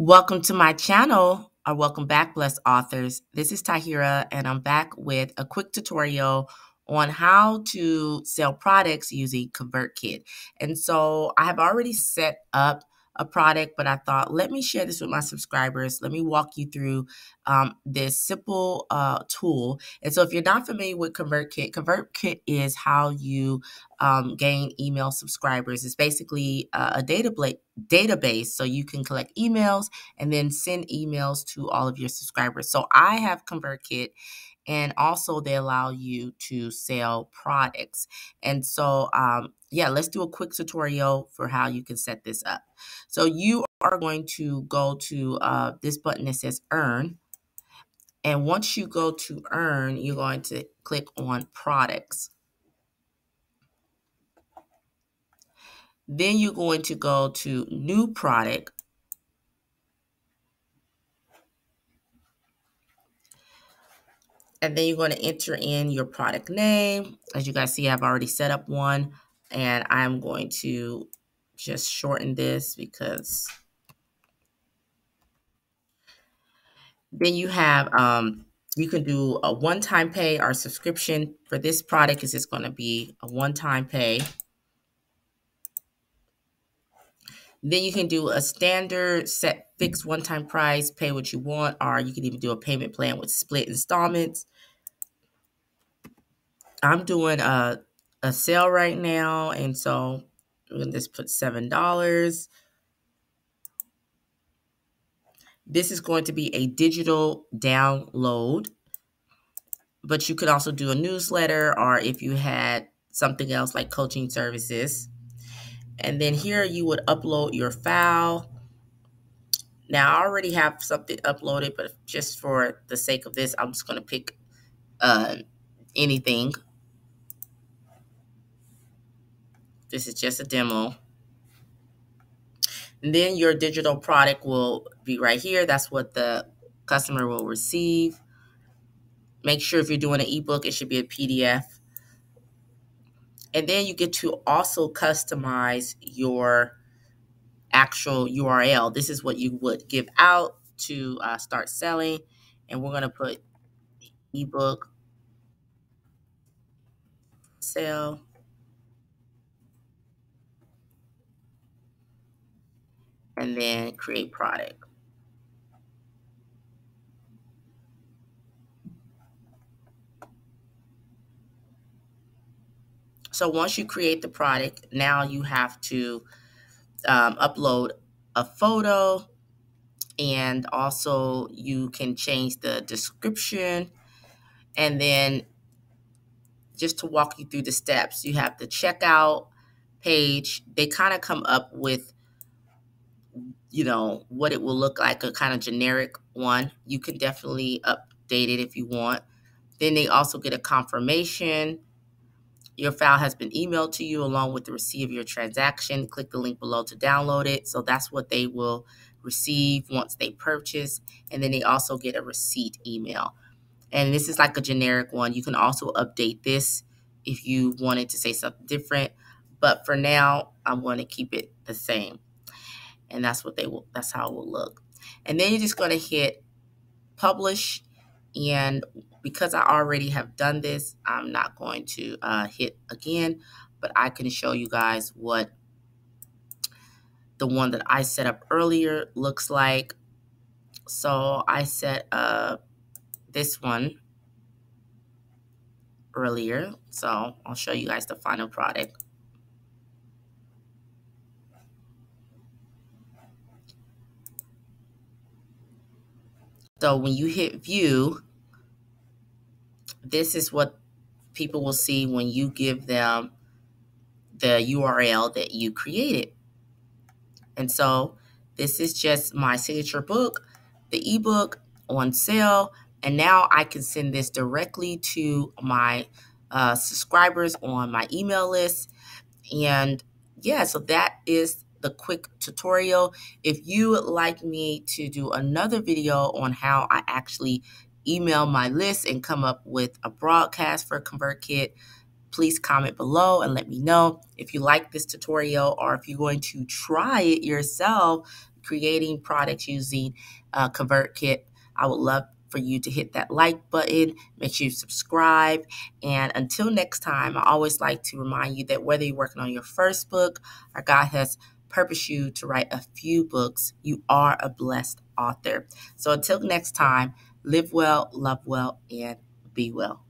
Welcome to my channel, or welcome back, blessed authors. This is Tahira, and I'm back with a quick tutorial on how to sell products using ConvertKit. And so I have already set up a product, but I thought, let me share this with my subscribers. Let me walk you through um, this simple uh, tool. And so if you're not familiar with ConvertKit, ConvertKit is how you um, gain email subscribers. It's basically uh, a database database so you can collect emails and then send emails to all of your subscribers. So I have ConvertKit and also they allow you to sell products. And so, um, yeah, let's do a quick tutorial for how you can set this up. So you are going to go to uh, this button that says Earn. And once you go to Earn, you're going to click on Products. Then you're going to go to New Product and then you're going to enter in your product name. As you guys see, I've already set up one and I'm going to just shorten this because then you have, um, you can do a one-time pay or subscription for this product is just going to be a one-time pay. Then you can do a standard set fixed one-time price, pay what you want, or you can even do a payment plan with split installments. I'm doing a a sale right now, and so I'm gonna just put seven dollars. This is going to be a digital download, but you could also do a newsletter, or if you had something else like coaching services. And then here you would upload your file. Now I already have something uploaded, but just for the sake of this, I'm just going to pick uh, anything. This is just a demo. And then your digital product will be right here. That's what the customer will receive. Make sure if you're doing an ebook, it should be a PDF. And then you get to also customize your actual URL. This is what you would give out to uh, start selling. And we're going to put ebook sale. And then create product. So once you create the product, now you have to um, upload a photo and also you can change the description and then just to walk you through the steps you have the checkout page they kind of come up with you know what it will look like a kind of generic one you can definitely update it if you want then they also get a confirmation your file has been emailed to you along with the receipt of your transaction. Click the link below to download it. So that's what they will receive once they purchase. And then they also get a receipt email. And this is like a generic one. You can also update this if you wanted to say something different. But for now, I'm going to keep it the same. And that's what they will, that's how it will look. And then you're just going to hit publish and because I already have done this, I'm not going to uh, hit again, but I can show you guys what the one that I set up earlier looks like. So I set up this one earlier. So I'll show you guys the final product. So when you hit view, this is what people will see when you give them the URL that you created. And so this is just my signature book, the ebook on sale. And now I can send this directly to my uh, subscribers on my email list. And yeah, so that is the quick tutorial. If you would like me to do another video on how I actually email my list and come up with a broadcast for ConvertKit, please comment below and let me know if you like this tutorial or if you're going to try it yourself creating products using uh, ConvertKit, I would love for you to hit that like button. Make sure you subscribe. And until next time, I always like to remind you that whether you're working on your first book or God has purposed you to write a few books, you are a blessed author. So until next time, live well, love well, and be well.